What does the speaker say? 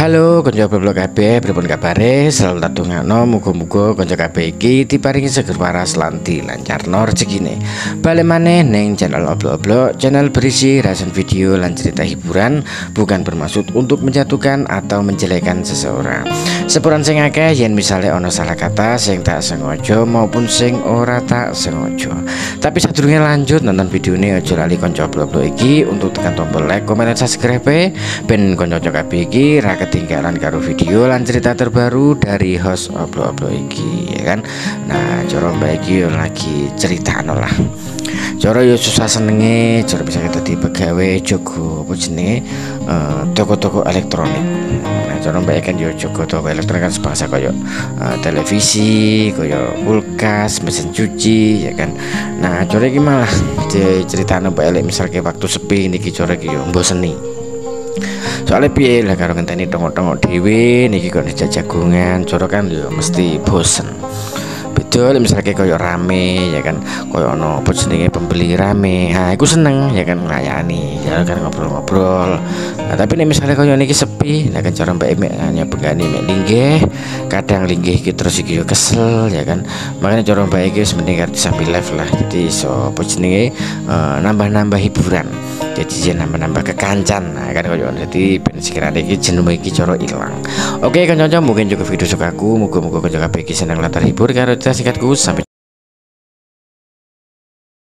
Halo konco blog KB pripun kabare? Selalu tatungano muga-muga konco KB iki diparingi seger waras lan dilancarno rezekine. Balik maneh neng channel oblok-oblok channel berisi rasan video lan cerita hiburan bukan bermaksud untuk menjatuhkan atau menjelekan seseorang. Sepuran sing akeh yen misalnya ono salah kata sing tak sengaja maupun sing ora tak sengaja. Tapi sadurunge lanjut nonton video ini aja lali konco oblok-oblok iki untuk tekan tombol like komen dan subscribe ben konco KB iki rakyat ketinggalan karo video lan cerita terbaru dari host oblo-oblo iki ya kan? Nah coro iki lagi cerita lah. Coro yo susah senenge coro bisa kita di pegawai jogo apa jenenge? Uh, toko-toko elektronik. Nah coro mbak kan yo jogo toko elektronik kan sebangsa koyo uh, televisi koyo kulkas mesin cuci ya kan? Nah coro gimana cerita mbak elek misalnya waktu sepi niki coro iki yo mboseni soalnya piye lah karo ngenteni tongok-tongok dhewe niki kok dijak jagungan coro kan yo mesti bosen betul misalnya koyo rame ya kan? Koyo ono apa jenenge pembeli rame. Ha aku seneng ya kan nglayani ya kan ngobrol-ngobrol. Nah, tapi nih misalnya koyo niki sepi nah kan cara mbak Emek hanya begani mek linggih. Kadang linggih gitu terus iki kesel ya kan? Makanya cara mbak iki mending sambil live lah. Jadi so apa jenenge uh, nambah-nambah hiburan. Jadi jen nambah-nambah kekancan. Nah kan koyo jadi ben sekiranya iki jenuh iki coro ilang. Oke kan mungkin juga video sukaku muga-muga kanca kabeh iki seneng latar hibur karo singkatku sampai